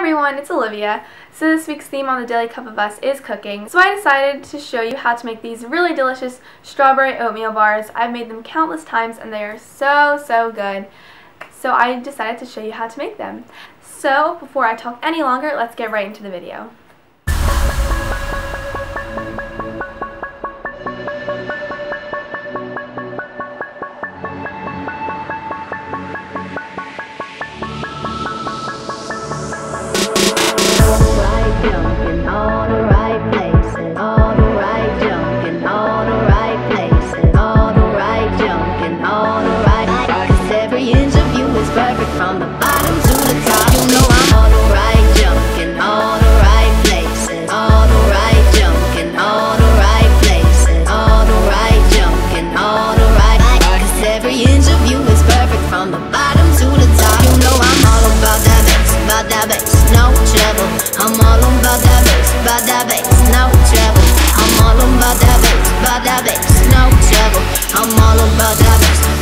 everyone, it's Olivia. So this week's theme on the Daily Cup of Us is cooking. So I decided to show you how to make these really delicious strawberry oatmeal bars. I've made them countless times and they are so, so good. So I decided to show you how to make them. So before I talk any longer, let's get right into the video.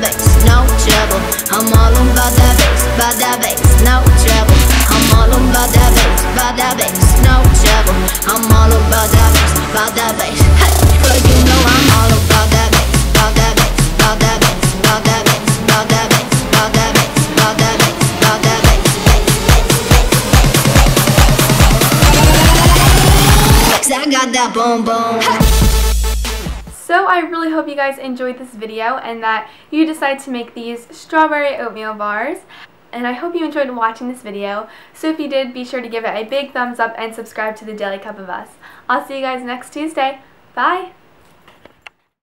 bass, no trouble. I'm all about that bass, about that bass, no trouble. I'm all about that bass, about that bass, no trouble. I'm all about that bass, about that bass. You know I'm all about that bass, about that bass, about that bass, about that bass, about that bass, about that bass, about that bass, bass. I got that boom boom. So I really hope you guys enjoyed this video and that you decide to make these strawberry oatmeal bars. And I hope you enjoyed watching this video. So if you did, be sure to give it a big thumbs up and subscribe to the Daily Cup of Us. I'll see you guys next Tuesday. Bye!